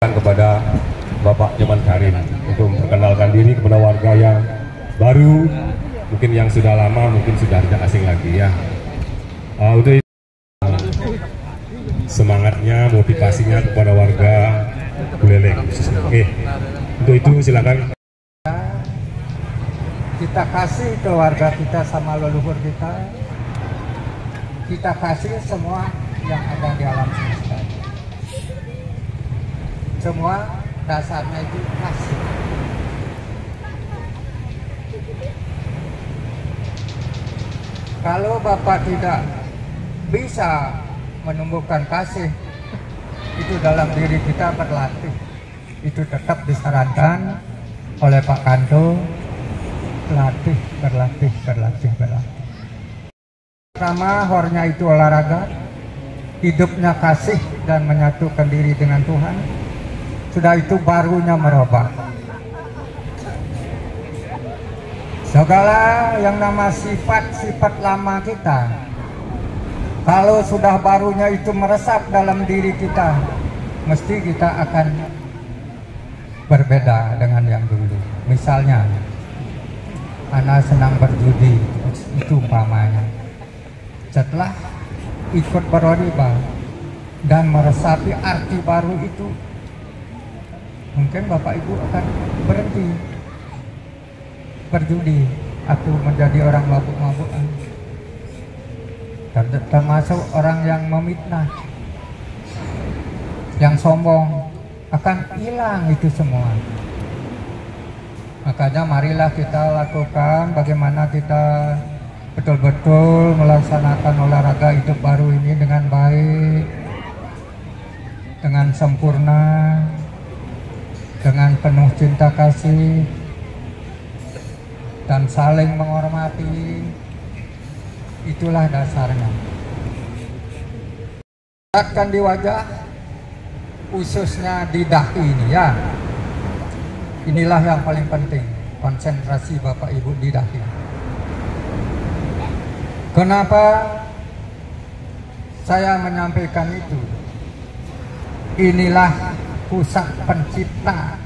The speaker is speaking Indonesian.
kepada Bapak Nyoman Karim untuk memperkenalkan diri kepada warga yang baru, mungkin yang sudah lama, mungkin sudah tidak asing lagi ya. Uh, untuk itu, semangatnya, motivasinya kepada warga Buleleng. Oke, untuk itu silakan. kita kasih ke warga kita sama leluhur kita kita kasih semua yang ada di alam semua dasarnya itu kasih kalau bapak tidak bisa menumbuhkan kasih itu dalam diri kita berlatih. Itu tetap disarankan oleh Pak Kanto berlatih berlatih berlatih berlatih. Pertama hornya itu olahraga. Hidupnya kasih dan menyatukan diri dengan Tuhan sudah itu barunya merubah. Segala yang nama sifat-sifat lama kita kalau sudah barunya itu meresap dalam diri kita mesti kita akan berbeda dengan yang dulu. Misalnya anak senang berjudi itu umpamanya. Setelah ikut beroriba dan meresapi arti baru itu mungkin bapak ibu akan berhenti. Berjudi atau menjadi orang mabuk-mabukan. Dan termasuk orang yang memitnah. Yang sombong. Akan hilang itu semua. Makanya marilah kita lakukan bagaimana kita betul-betul melaksanakan olahraga hidup baru ini dengan baik. Dengan sempurna dengan penuh cinta kasih dan saling menghormati itulah dasarnya. Lihatkan di wajah khususnya di dahi ini ya. Inilah yang paling penting konsentrasi bapak ibu di dahi. Kenapa saya menyampaikan itu? Inilah pusat pencipta